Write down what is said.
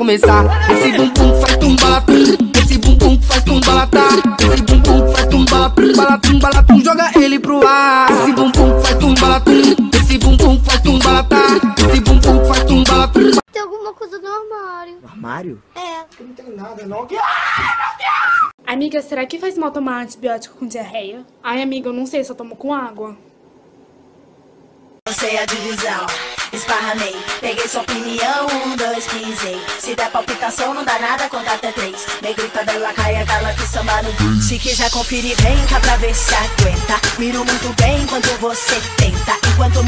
começar. Esse bumbum faz tum balatum, esse bumbum faz tum balatá. Esse bumbum faz tum balatum, balatum, balatum, joga ele pro ar. Esse bumbum faz tum balatum, esse bumbum faz tum balatá. Esse bumbum faz tum balatum. Tem alguma coisa no armário. No armário? É. Não tem nada, não. Amiga, será que faz mal tomar antibiótico com diarreia? Ai, amiga, eu não sei se eu tomo com água. Não sei a divisão, esparramei. Peguei sua opinião, dois, pisei. Se der palpitação, não dá nada, conta até três. Negrita dela caia, gala que samba no Se quiser conferir, vem cá pra ver se aguenta. Miro muito bem enquanto você tenta. Enquanto